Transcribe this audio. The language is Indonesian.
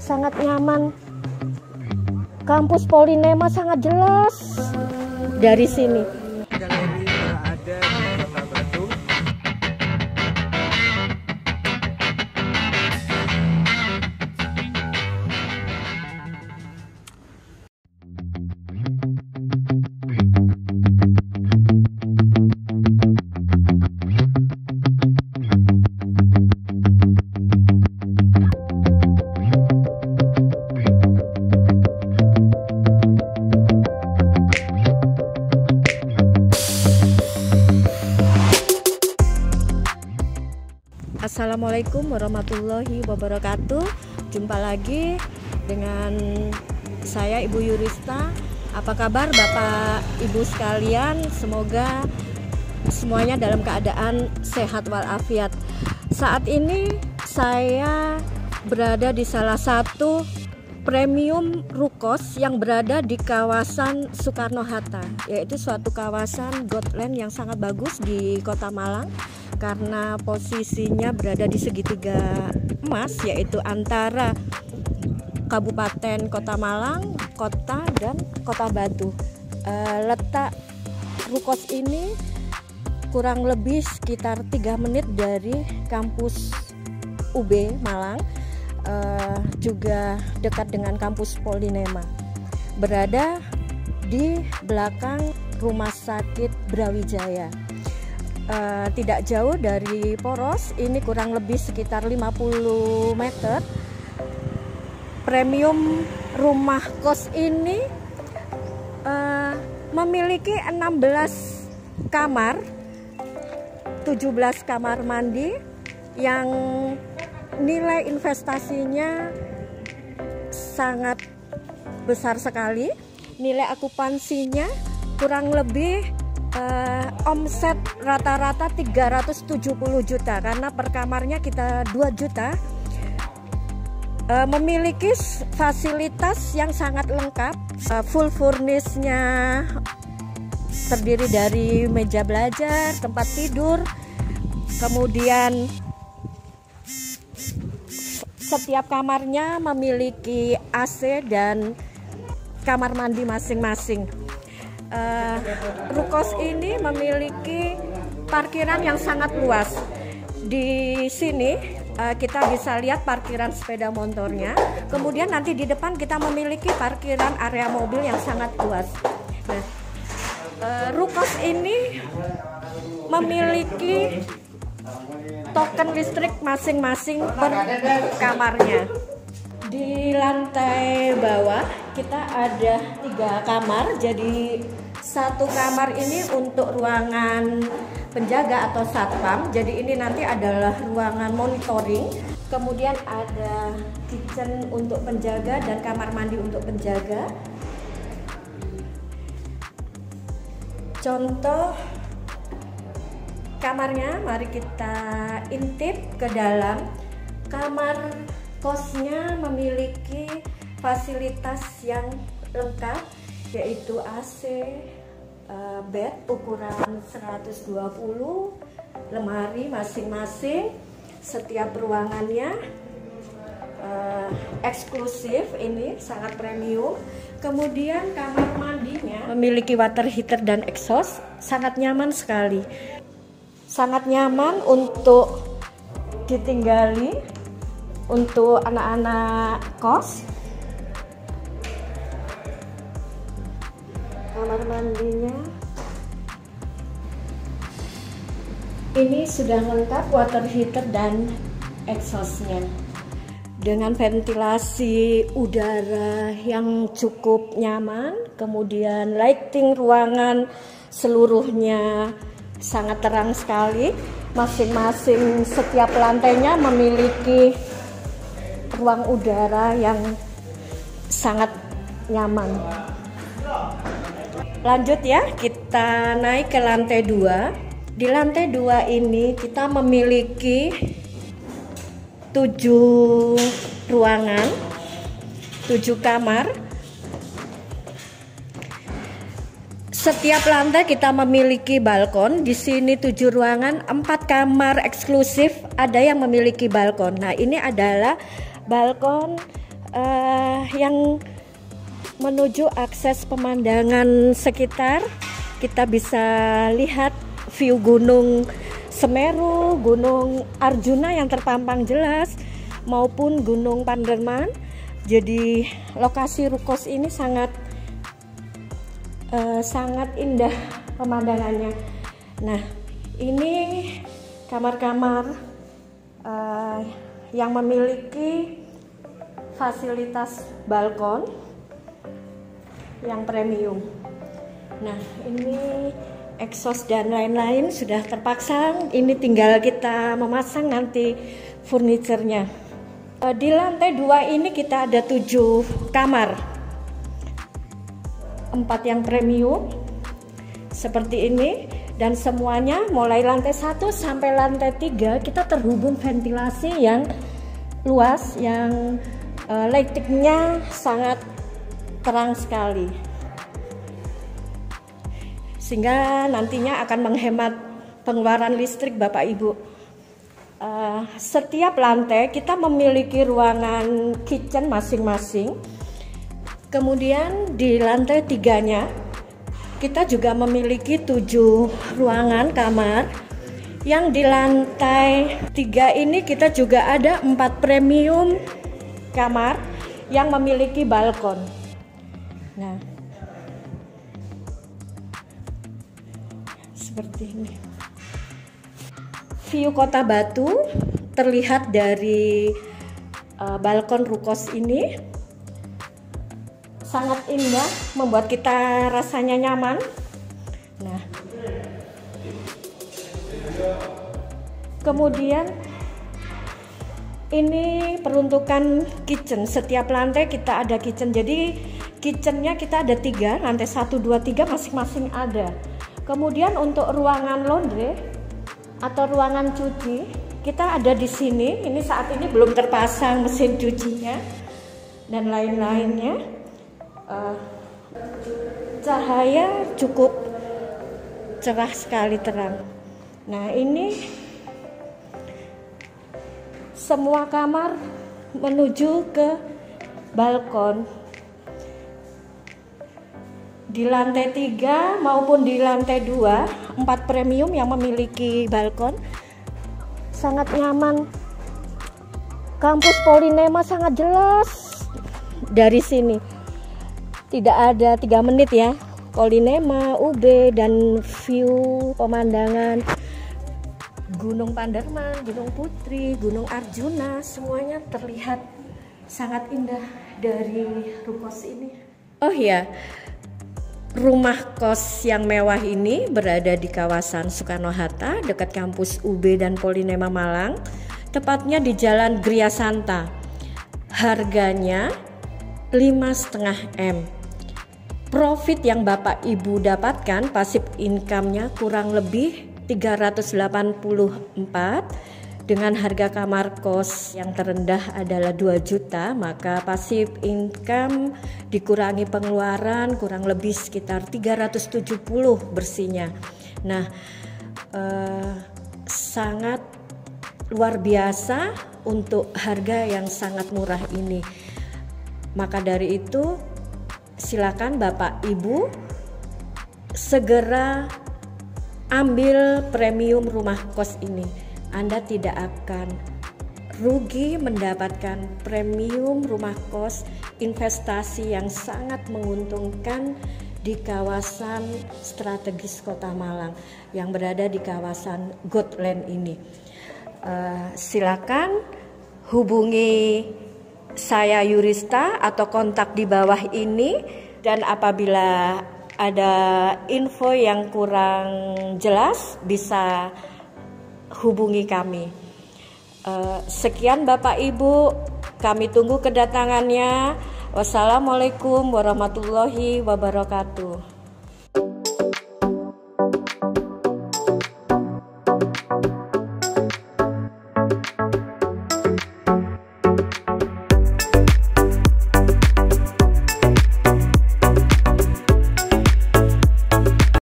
sangat nyaman. Kampus Polinema sangat jelas dari sini. Assalamualaikum warahmatullahi wabarakatuh. Jumpa lagi dengan saya Ibu Yurista. Apa kabar Bapak Ibu sekalian? Semoga semuanya dalam keadaan sehat walafiat. Saat ini saya berada di salah satu premium rukos yang berada di kawasan Soekarno Hatta, yaitu suatu kawasan Godland yang sangat bagus di Kota Malang karena posisinya berada di segitiga emas yaitu antara Kabupaten Kota Malang, Kota dan Kota Batu. Eh, letak Rukos ini kurang lebih sekitar tiga menit dari kampus UB Malang, eh, juga dekat dengan kampus Polinema. Berada di belakang Rumah Sakit Brawijaya. Eh, tidak jauh dari Poros, ini kurang lebih sekitar 50 meter. Premium rumah kos ini eh, memiliki 16 kamar, 17 kamar mandi yang nilai investasinya sangat besar sekali. Nilai akupansinya kurang lebih eh, omset rata-rata 370 juta karena per kamarnya kita 2 juta. Eh, memiliki fasilitas yang sangat lengkap, Eh, full furnished-nya terdiri dari meja belajar, tempat tidur, kemudian setiap kamarnya memiliki AC dan kamar mandi masing-masing. Eh, Rukos ini memiliki parkiran yang sangat luas. Di sini eh, kita bisa lihat parkiran sepeda motornya. Kemudian nanti di depan kita memiliki parkiran area mobil yang sangat luas. Nah, eh, Rukos ini memiliki token listrik masing-masing per kamarnya. Di lantai bawah kita ada tiga kamar, jadi satu kamar ini untuk ruangan penjaga atau satpam. Jadi ini nanti adalah ruangan monitoring. Kemudian ada kitchen untuk penjaga dan kamar mandi untuk penjaga. Contoh kamarnya mari kita intip ke dalam kamar kosnya memiliki fasilitas yang lengkap yaitu AC eh, bed ukuran 120 lemari masing-masing setiap ruangannya eh, eksklusif ini sangat premium. Kemudian kamar mandinya memiliki water heater dan exhaust sangat nyaman sekali. Sangat nyaman untuk ditinggali untuk anak-anak kos? Kamar mandinya? Ini sudah lengkap water heater dan exhaustnya. Dengan ventilasi udara yang cukup nyaman kemudian lighting ruangan seluruhnya sangat terang sekali. Masing-masing setiap lantainya memiliki ruang udara yang sangat nyaman lanjut ya kita naik ke lantai dua di lantai dua ini kita memiliki tujuh ruangan tujuh kamar Setiap lantai kita memiliki balkon. Di sini tujuh ruangan, empat kamar eksklusif. Ada yang memiliki balkon. Nah, ini adalah balkon uh, yang menuju akses pemandangan sekitar kita bisa lihat view gunung Semeru, Gunung Arjuna yang terpampang jelas maupun Gunung Panderman. Jadi lokasi Rukos ini sangat uh, sangat indah pemandangannya. Nah, ini kamar-kamar uh, yang memiliki fasilitas balkon yang premium. Nah, ini exhaust dan lain-lain sudah terpasang. Ini tinggal kita memasang nanti furniturnya. Eh, di lantai dua ini kita ada tujuh kamar, empat yang premium seperti ini dan semuanya mulai lantai satu sampai lantai tiga kita terhubung ventilasi yang luas yang uh, lightingnya sangat terang sekali sehingga nantinya akan menghemat pengeluaran listrik Bapak Ibu. Uh, setiap lantai kita memiliki ruangan kitchen masing-masing. Kemudian di lantai tiganya kita juga memiliki tujuh ruangan kamar. Yang di lantai tiga ini kita juga ada empat premium kamar yang memiliki balkon. Nah, seperti ini. View Kota Batu terlihat dari uh, balkon Rukos ini sangat indah, membuat kita rasanya nyaman. Nah, kemudian ini peruntukan kitchen. Setiap lantai kita ada kitchen. Jadi kitchennya kita ada tiga, lantai satu, dua, tiga masing-masing ada. Kemudian untuk ruangan laundry atau ruangan cuci, kita ada di sini. Ini saat ini belum terpasang mesin cucinya dan lain-lainnya. Uh, cahaya cukup cerah sekali terang. Nah, ini semua kamar menuju ke balkon. Di lantai 3 maupun di lantai 2 empat premium yang memiliki balkon sangat nyaman. Kampus Polinema sangat jelas dari sini. Tidak ada tiga menit ya. Polinema, UB dan view pemandangan Gunung Panderman, Gunung Putri, Gunung Arjuna semuanya terlihat sangat indah dari Rukos ini. Oh ya, Rumah kos yang mewah ini berada di kawasan Soekarno-Hatta dekat kampus UB dan Polinema Malang, tepatnya di Jalan Gria Santa. Harganya 5,5 M. Profit yang Bapak Ibu dapatkan pasif income-nya kurang lebih 384 dengan harga kamar kos yang terendah adalah 2 juta, maka pasif income dikurangi pengeluaran kurang lebih sekitar 370 bersihnya. Nah, eh, sangat luar biasa untuk harga yang sangat murah ini. Maka dari itu, silakan Bapak Ibu segera ambil premium rumah kos ini anda tidak akan rugi mendapatkan premium rumah kos investasi yang sangat menguntungkan di kawasan strategis Kota Malang yang berada di kawasan Gotland ini. Uh, silakan hubungi saya Yurista atau kontak di bawah ini dan apabila ada info yang kurang jelas bisa hubungi kami. Uh, sekian Bapak Ibu, kami tunggu kedatangannya. Wassalamualaikum warahmatullahi wabarakatuh.